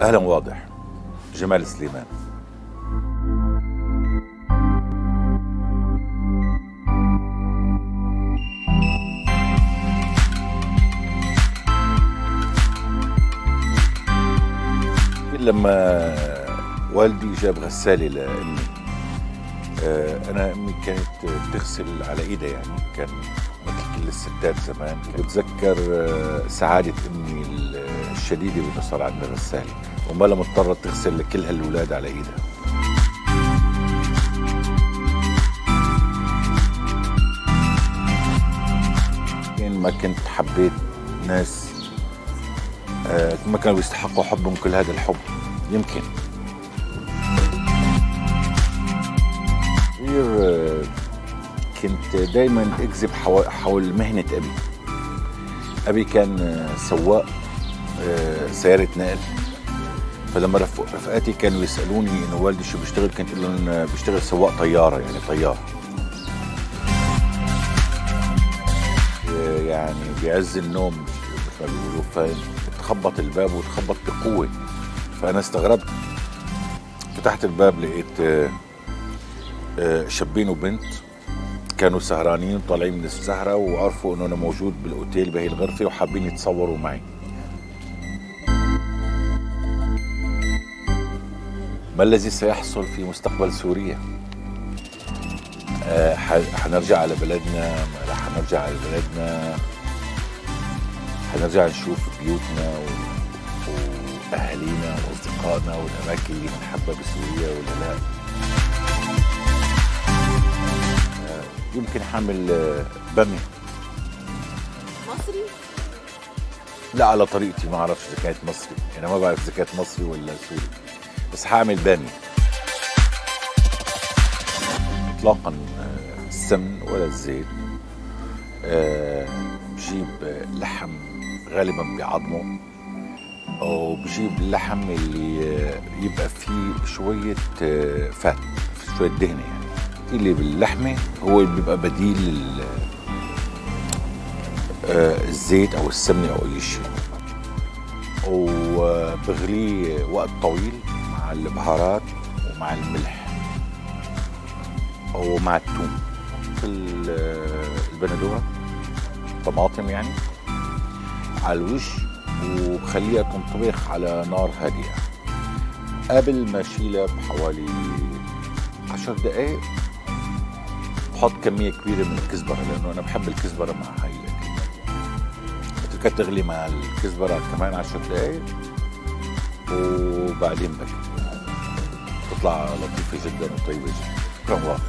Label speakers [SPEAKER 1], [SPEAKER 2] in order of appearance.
[SPEAKER 1] أهلا واضح. جمال سليمان. لما والدي جاب غسالة لأمي آه، أنا أمي كانت بتغسل على إيدها يعني كان الستات زمان. بتذكر آه، سعادة أمي الشديدة بأنه صار عندنا غسالة وما لما اضطرت تغسل لكل هالأولاد على إيدها. ما كنت حبيت ناس آه، ما كانوا يستحقوا حبهم كل هذا الحب. يمكن. كنت دائما أكذب حول مهنة أبي. أبي كان سواق آه، سيارة نقل. فلما رف- رفقاتي كانوا يسألوني انه والدي شو بيشتغل كنت أقول لهم بيشتغل سواق طيارة يعني طيار. آه، يعني بعز النوم فتخبط الباب وتخبط بقوة. فأنا استغربت. فتحت الباب لقيت آه، شابين وبنت. كانوا سهرانين وطالعين من السهرة وعرفوا إنه أنا موجود بالأوتيل بهي الغرفة وحابين يتصوروا معي. ما الذي سيحصل في مستقبل سوريا؟ ح- حنرجع على بلدنا ما رح نرجع على بلدنا. حنرجع نشوف بيوتنا و... وأهالينا وأصدقائنا والأماكن اللي بنحبها بسوريا ولا لا. يمكن حامل آه، باميه
[SPEAKER 2] مصري؟
[SPEAKER 1] لا على طريقتي ما أعرفش إذا كانت مصري. أنا ما بعرف إذا كانت مصري ولا سوري. بس حاعمل باميه اطلاقا آه، السمن ولا الزيت آه، بجيب لحم غالبا بعظمه أو بجيب اللحم اللي يبقى فيه شوية فات شوية دهنه يعني. اللي باللحمة هو اللي بيبقى بديل آه، الزيت أو السمنة أو أي شيء. وبغليه وقت طويل مع البهارات ومع الملح ومع الثوم ال- البندورة. طماطم يعني. على الوش وبخليها تنطبخ على نار هادئة. قبل ما أشيلها بحوالي عشر دقائق بحط كمية كبيرة من الكزبرة لأنه أنا بحب الكزبرة مع هاي بتركها تغلي مع الكزبرة كمان عشر دقائق وبعدين باكل تطلع لطيفة جدا وطيبة جدا. شكرا واضح.